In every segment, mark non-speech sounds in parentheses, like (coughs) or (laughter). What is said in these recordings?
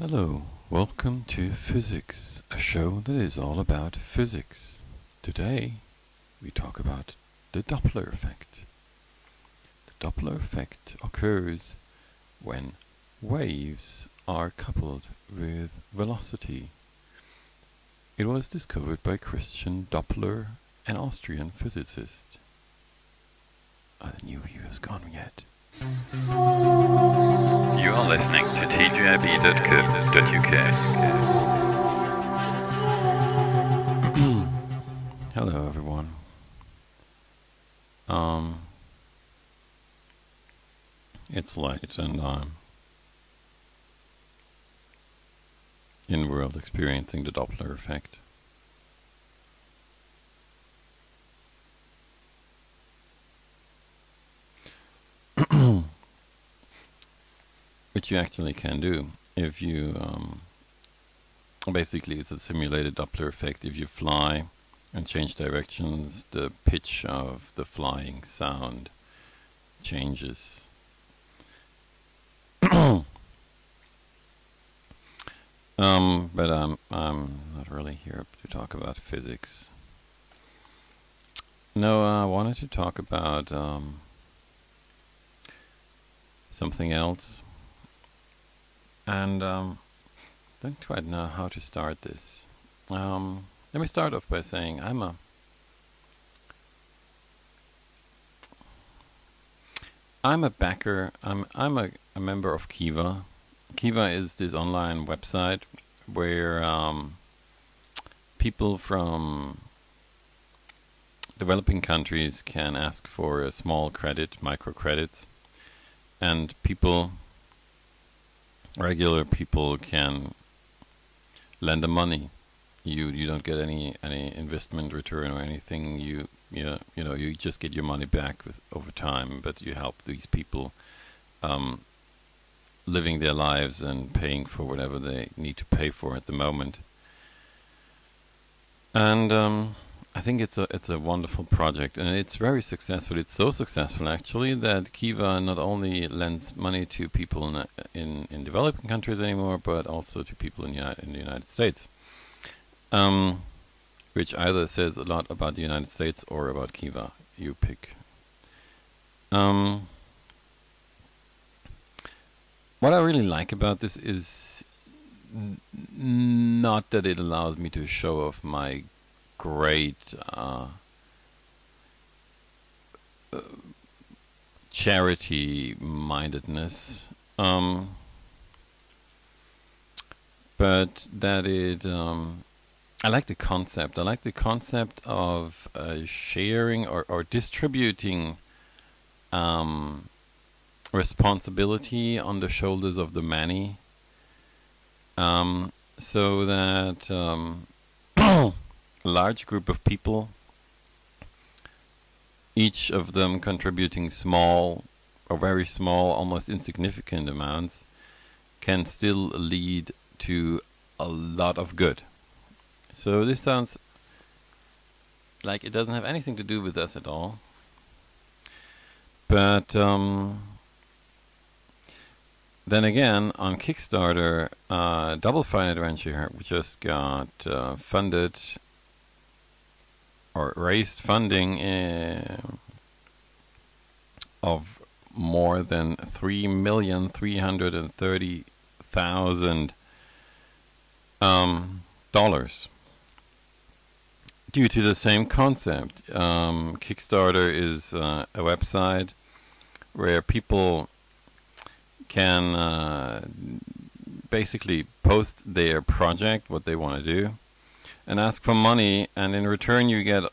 Hello, welcome to Physics, a show that is all about physics. Today we talk about the Doppler effect. The Doppler effect occurs when waves are coupled with velocity. It was discovered by Christian Doppler, an Austrian physicist. Are the new viewers gone yet? You are listening to tgib.co.uk. (clears throat) Hello, everyone. Um, it's late, and I'm in world experiencing the Doppler effect. Which you actually can do if you um, basically it's a simulated Doppler effect. If you fly and change directions, the pitch of the flying sound changes. (coughs) um, but I'm I'm not really here to talk about physics. No, I wanted to talk about um, something else, and um, don't quite know how to start this. Um, let me start off by saying I'm a I'm a backer. I'm I'm a, a member of Kiva. Kiva is this online website where um, people from developing countries can ask for a small credit, microcredits, and people, regular people, can lend the money. You you don't get any any investment return or anything. You you you know you just get your money back with over time, but you help these people um, living their lives and paying for whatever they need to pay for at the moment. And um, I think it's a it's a wonderful project, and it's very successful. It's so successful actually that Kiva not only lends money to people in in, in developing countries anymore, but also to people in, in the United States. Um, which either says a lot about the United States or about Kiva. You pick. Um, what I really like about this is not that it allows me to show off my great uh, charity mindedness, um, but that it. Um, I like the concept. I like the concept of uh, sharing or, or distributing um, responsibility on the shoulders of the many, um, so that um, (clears throat) large group of people, each of them contributing small or very small, almost insignificant amounts, can still lead to a lot of good. So this sounds like it doesn't have anything to do with us at all. But um, then again, on Kickstarter, uh, Double Fine Adventure just got uh, funded or raised funding uh, of more than three million three hundred and thirty thousand um, dollars due to the same concept. Um, Kickstarter is uh, a website where people can uh, basically post their project, what they want to do, and ask for money, and in return you get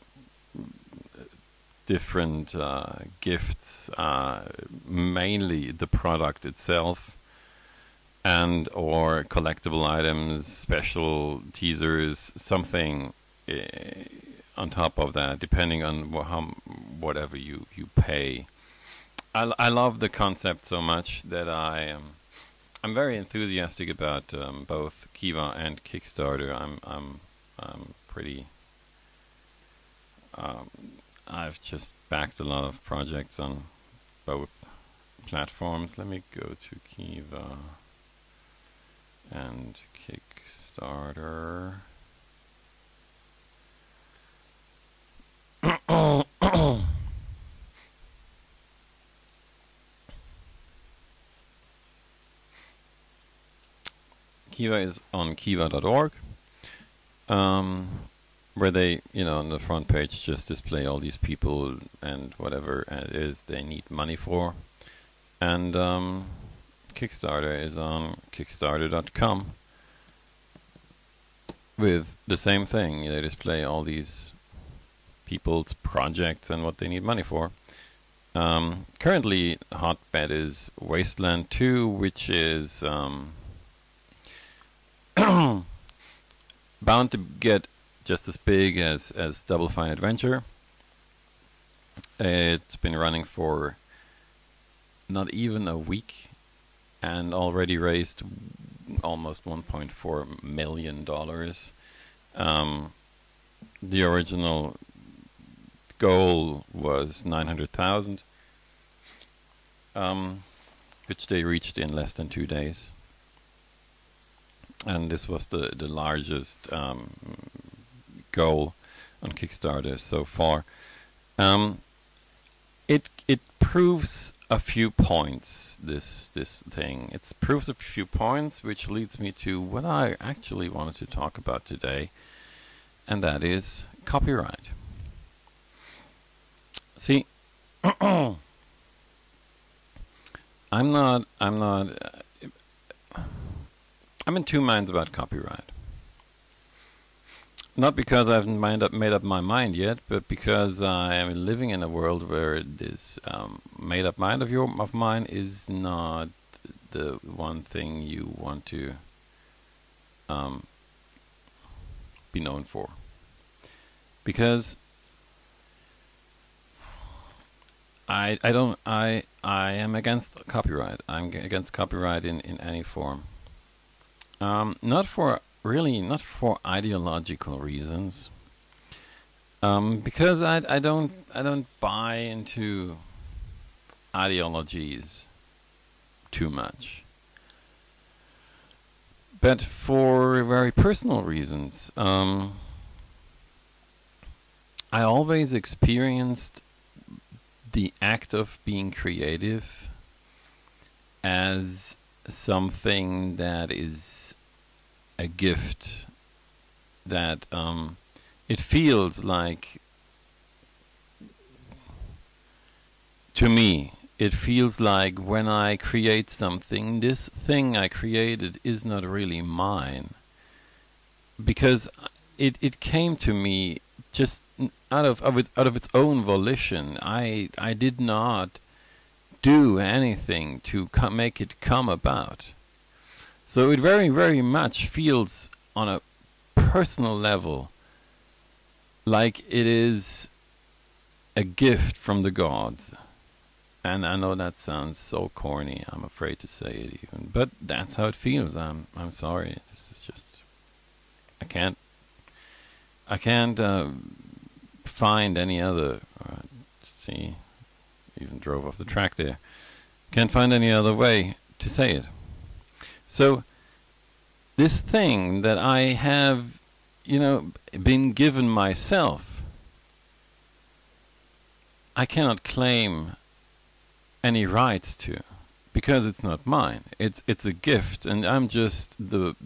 different uh, gifts, uh, mainly the product itself, and or collectible items, special teasers, something uh, on top of that, depending on wh- how whatever you you pay. I, I love the concept so much that I am I'm very enthusiastic about um, both Kiva and Kickstarter. I'm I'm I'm pretty. Um, I've just backed a lot of projects on both platforms. Let me go to Kiva. and Kickstarter. (coughs) Kiva is on kiva.org, um, where they, you know, on the front page just display all these people and whatever it is they need money for. And um, Kickstarter is on kickstarter.com with the same thing. They display all these people's projects and what they need money for. Um, currently, hotbed is Wasteland 2, which is um, (clears throat) bound to get just as big as, as Double Fine Adventure. It's been running for not even a week and already raised almost 1.4 million dollars. Um, the original goal was 900,000, um, which they reached in less than two days. And this was the the largest um, goal on Kickstarter so far. Um, it it proves a few points. This this thing it proves a few points, which leads me to what I actually wanted to talk about today, and that is copyright. See, (clears throat) I'm not. I'm not. I'm in two minds about copyright. Not because I haven't up, made up my mind yet, but because I am living in a world where this um, made up mind of your of mine is not the one thing you want to um, be known for. Because I I don't I I am against copyright. I'm against copyright in in any form. Um, not for really not for ideological reasons. Um, because I I don't I don't buy into ideologies too much. But for very personal reasons, um, I always experienced the act of being creative as something that is a gift that um, it feels like to me it feels like when I create something this thing I created is not really mine. Because it it came to me just out of, out of its own volition. I I did not do anything to make it come about so it very, very much feels on a personal level like it is a gift from the gods. And I know that sounds so corny, I'm afraid to say it even. But that's how it feels. I'm I'm sorry. This is just I can't I can't uh, find any other uh, see even drove off the track there. Can't find any other way to say it. So this thing that I have, you know, been given myself, I cannot claim any rights to because it's not mine. It's it's a gift, and I'm just the.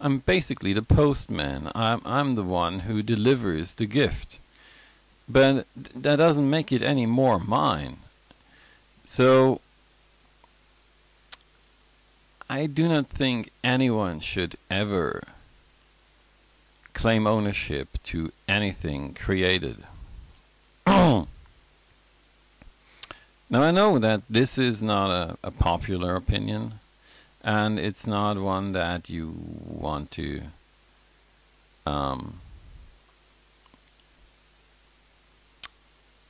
I'm basically the postman. I'm I'm the one who delivers the gift, but that doesn't make it any more mine. So I do not think anyone should ever claim ownership to anything created. (clears throat) now I know that this is not a, a, popular opinion and it's not one that you want to um,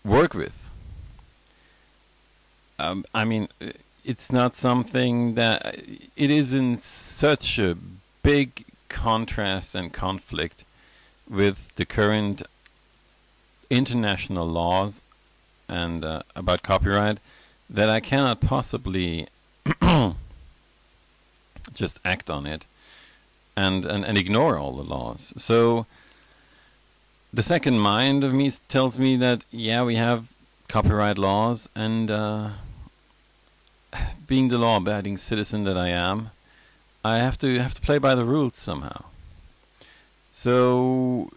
work with. Um, I mean, it's not something that it is in such a big contrast and conflict with the current international laws and uh, about copyright that I cannot possibly (clears throat) just act on it and, and, and ignore all the laws. So the second mind of me tells me that, yeah, we have copyright laws, and uh, being the law abiding citizen that I am, I have to have to play by the rules somehow. So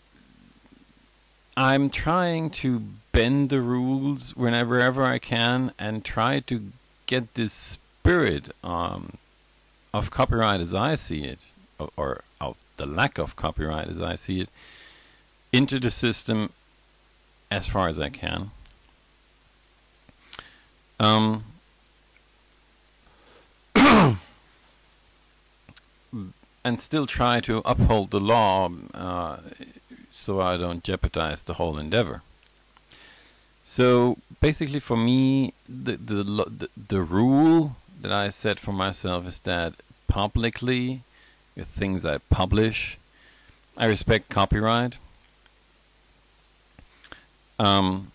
I'm trying to bend the rules whenever ever I can and try to get this spirit um, of copyright as I see it, or, or of the lack of copyright as I see it, into the system as far as I can. Um, (coughs) and still try to uphold the law uh, so I don't jeopardize the whole endeavor. So basically, for me, the, the the the rule that I set for myself is that publicly, with things I publish, I respect copyright. Um,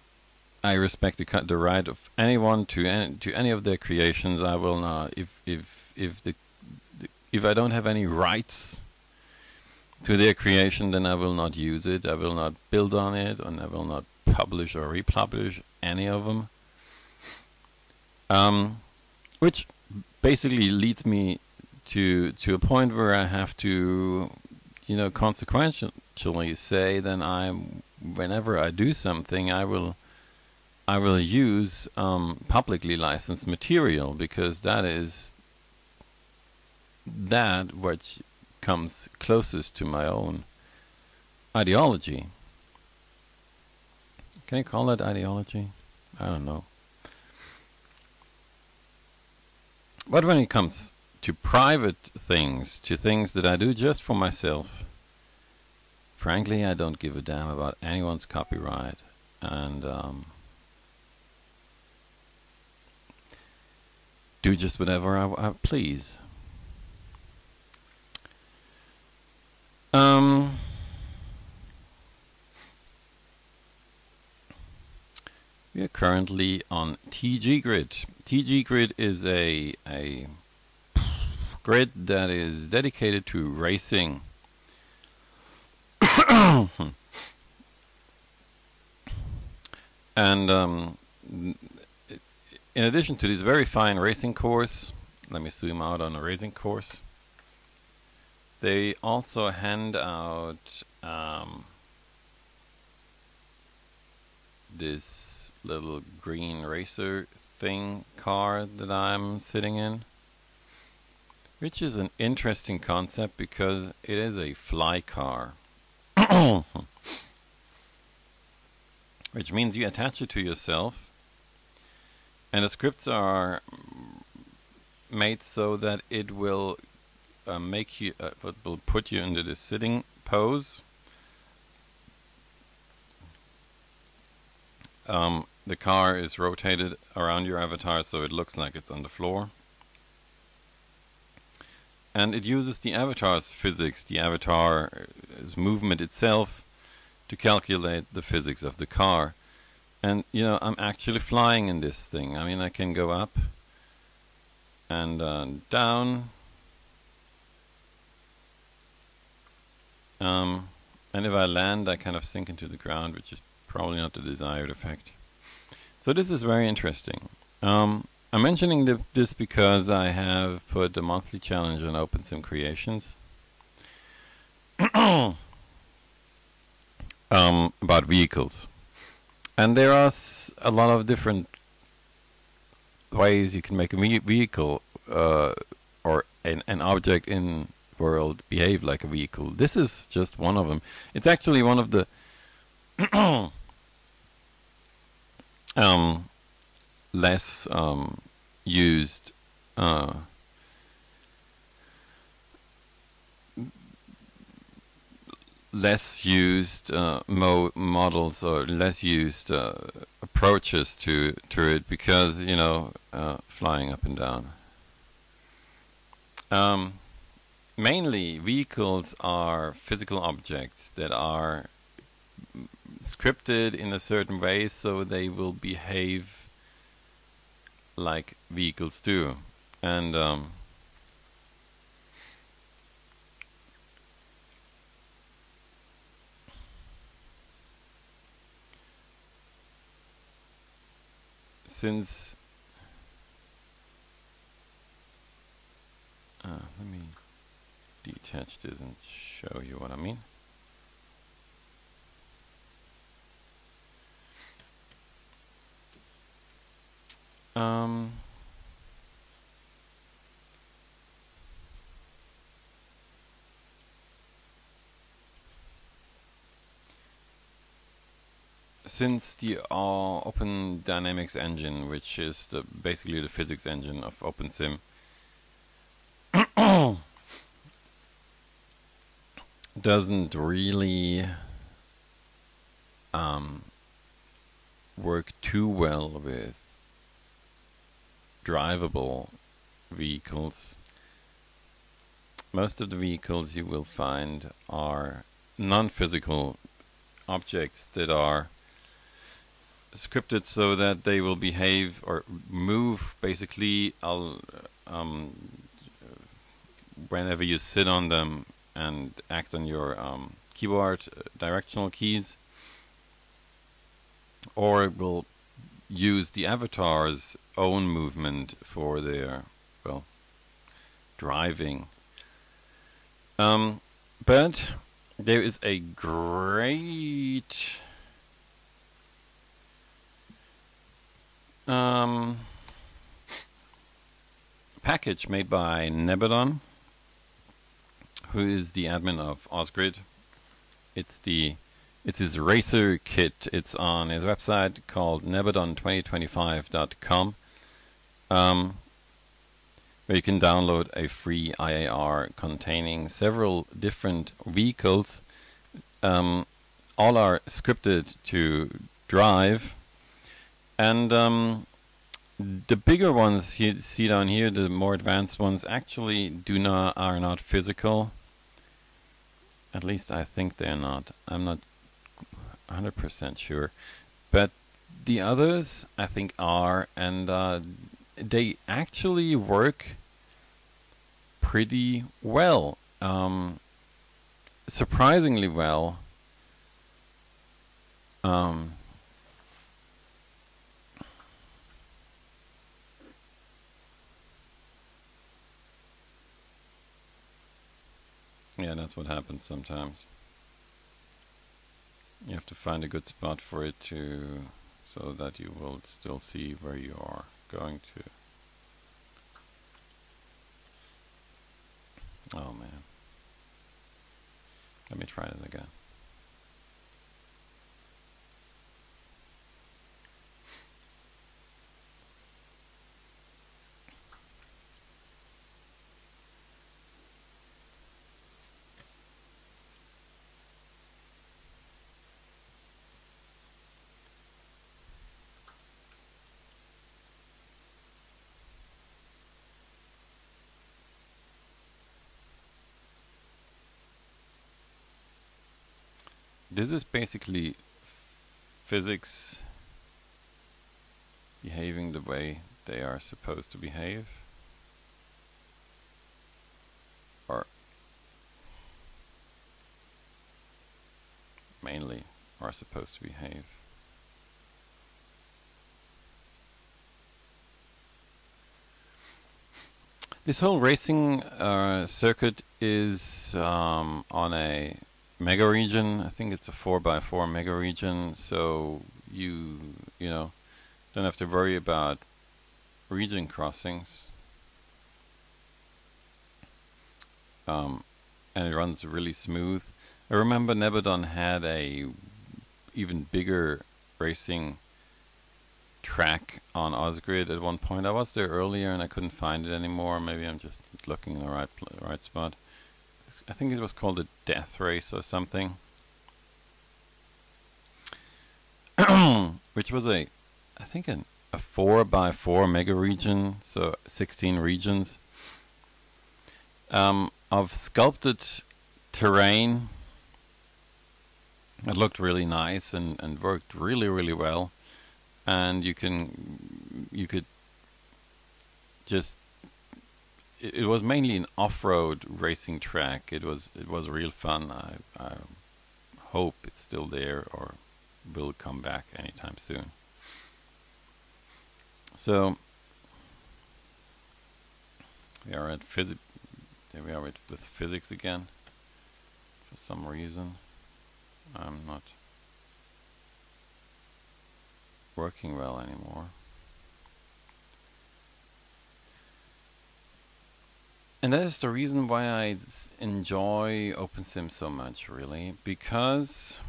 I respect the the right of anyone to any, to any of their creations. I will not if if if the if I don't have any rights to their creation, then I will not use it. I will not build on it, and I will not publish or republish any of them. Um, which basically leads me to to a point where I have to, you know, consequentially say then I'm whenever I do something, I will I will use um, publicly licensed material because that is that which comes closest to my own ideology. Can I call that ideology? I don't know. But when it comes to private things, to things that I do just for myself, frankly, I don't give a damn about anyone's copyright. And um, do just whatever I, I please. Um, We are currently on TG Grid. TG Grid is a a grid that is dedicated to racing. And um, in addition to this very fine racing course, let me zoom out on a racing course. They also hand out um, this little green racer thing car that I'm sitting in. Which is an interesting concept because it is a fly car. Which means you attach it to yourself and the scripts are made so that it will uh, make you, uh, will put you into the sitting pose um, the car is rotated around your avatar so it looks like it's on the floor. And it uses the avatar's physics, the avatar's movement itself, to calculate the physics of the car. And, you know, I'm actually flying in this thing. I mean, I can go up and uh, down. Um, and if I land, I kind of sink into the ground, which is probably not the desired effect. So this is very interesting. Um, I'm mentioning this because I have put a monthly challenge on OpenSim Creations (clears throat) um, about vehicles. And there are a lot of different ways you can make a vehicle uh, or an, an object in world behave like a vehicle. This is just one of them. It's actually one of the (clears throat) um, less um, used uh, less used uh, mo models or less used uh, approaches to to it because you know uh, flying up and down. Um, mainly, vehicles are physical objects that are scripted in a certain way so they will behave like vehicles do. And um, since uh, let me detach this and show you what I mean. Um, since the uh, Open Dynamics engine, which is the basically the physics engine of OpenSim, (coughs) doesn't really um, work too well with drivable vehicles. Most of the vehicles you will find are non-physical objects that are scripted so that they will behave or move basically um, whenever you sit on them and act on your um, keyboard uh, directional keys or it will use the avatar's own movement for their well driving um, but there is a great um, package made by Nebadon, who is the admin of Osgrid. It's the it's his racer kit. It's on his website called nebadon2025.com, um, where you can download a free IAR containing several different vehicles. Um, all are scripted to drive and um, the bigger ones you see down here, the more advanced ones, actually do not are not physical. At least I think they're not. I'm not 100% sure, but the others I think are, and uh, they actually work pretty well. Um, surprisingly well. Um, Yeah, that's what happens sometimes. You have to find a good spot for it to, so that you will still see where you are going to. Oh man. Let me try it again. This is basically physics behaving the way they are supposed to behave. Or mainly are supposed to behave. This whole racing uh, circuit is um, on a mega region. I think it's a 4x4 mega region, so you, you know, don't have to worry about region crossings. Um, and it runs really smooth. I remember Nebadon had a even bigger racing track on Osgrid at one point. I was there earlier and I couldn't find it anymore. Maybe I'm just looking in the right right spot. I think it was called a death race or something. (clears throat) Which was a, I think an, a 4 by 4 mega region, so 16 regions um, of sculpted terrain. It looked really nice and, and worked really, really well. And you can, you could just it, was mainly an off-road racing track. It was it was real fun. I, I hope it's still there or will come back anytime soon. So we are at physics. There we are with, with physics again. For some reason, I'm not working well anymore. And that is the reason why I enjoy OpenSim so much, really, because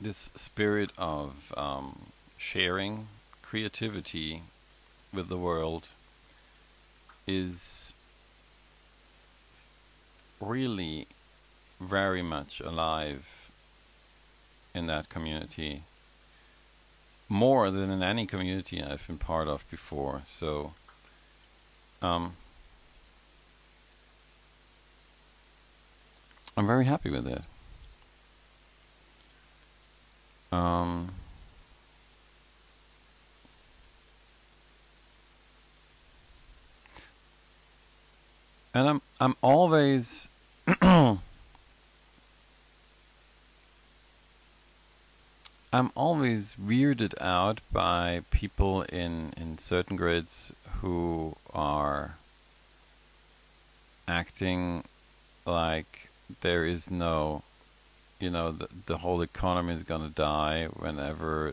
this spirit of um, sharing creativity with the world is really very much alive in that community more than in any community I've been part of before so um, I'm very happy with it. Um, and I'm I'm always (clears throat) (coughs) I'm always weirded out by people in in certain grids who are acting like there is no you know the the whole economy is gonna die whenever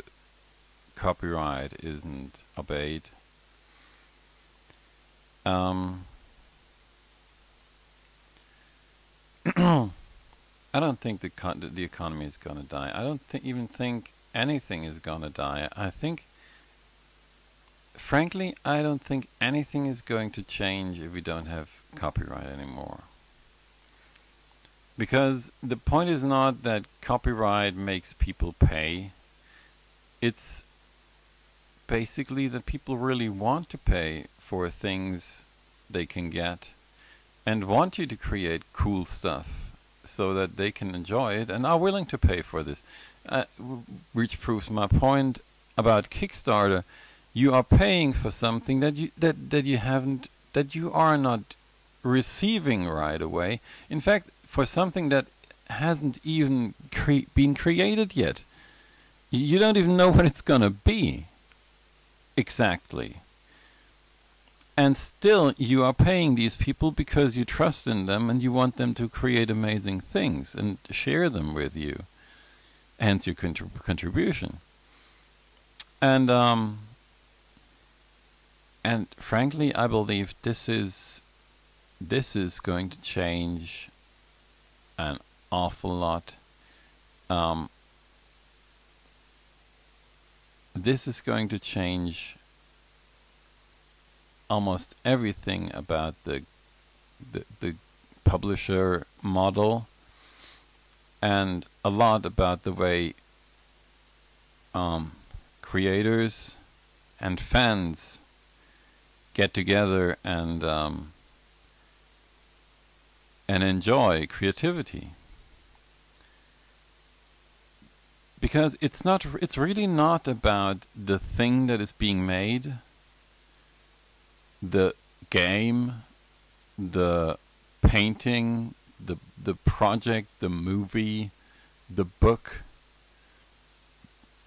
copyright isn't obeyed. Um (clears throat) I don't think the the economy is going to die. I don't th even think anything is going to die. I think, frankly, I don't think anything is going to change if we don't have copyright anymore. Because the point is not that copyright makes people pay. It's basically that people really want to pay for things they can get and want you to create cool stuff so that they can enjoy it and are willing to pay for this. Uh, which proves my point about Kickstarter. You are paying for something that you that that you haven't that you are not receiving right away. In fact, for something that hasn't even cre been created yet. You don't even know (laughs) what it's gonna be. Exactly. And still, you are paying these people because you trust in them and you want them to create amazing things and share them with you. Hence your contrib contribution. And um, and frankly, I believe this is this is going to change an awful lot. Um, this is going to change almost everything about the the, the publisher model and a lot about the way um, creators and fans get together and um, and enjoy creativity. Because it's not it's really not about the thing that is being made the game, the painting, the the project, the movie, the book.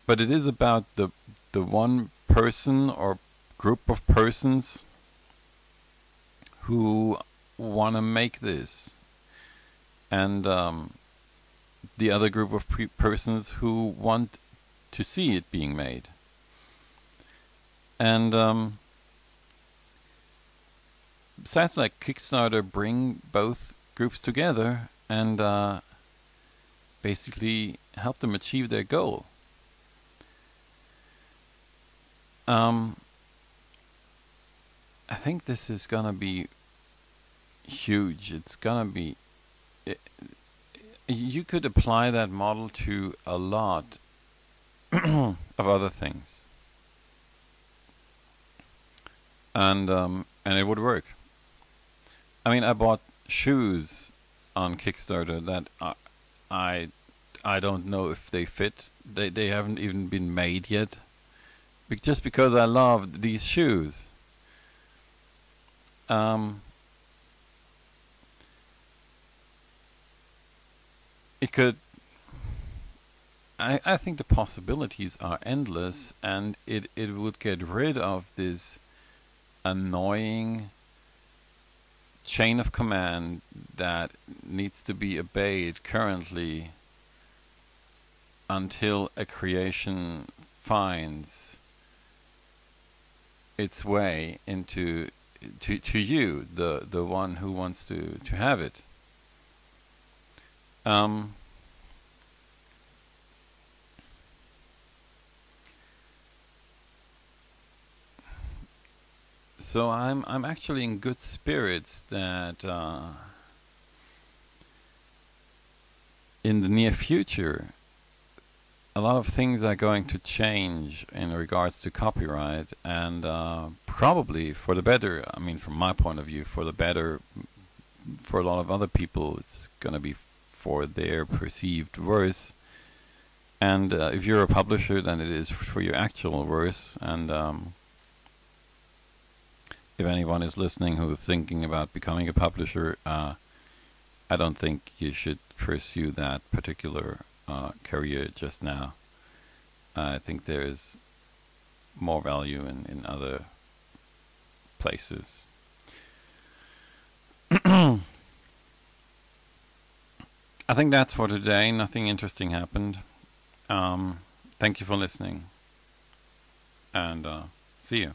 But it is about the the one person or group of persons who want to make this, and um, the other group of persons who want to see it being made. And um, sites like Kickstarter bring both groups together and uh, basically help them achieve their goal. Um, I think this is gonna be huge. It's gonna be. It, you could apply that model to a lot (clears throat) of other things, and um, and it would work. I mean, I bought shoes on Kickstarter that I, I, I don't know if they fit. They they haven't even been made yet. Be just because I loved these shoes. Um, it could I, I think the possibilities are endless, and it, it would get rid of this annoying chain of command that needs to be obeyed currently until a creation finds its way into to to you the the one who wants to to have it. Um so I'm I'm actually in good spirits that uh, in the near future a lot of things are going to change in regards to copyright and uh, probably for the better I mean from my point of view for the better for a lot of other people it's going to be for their perceived worse. And uh, if you're a publisher then it is for your actual worse. And um, if anyone is listening who's thinking about becoming a publisher, uh, I don't think you should pursue that particular uh, career just now. I think there's more value in, in other places. (clears throat) I think that's for today. Nothing interesting happened. Um, thank you for listening. And uh, see you.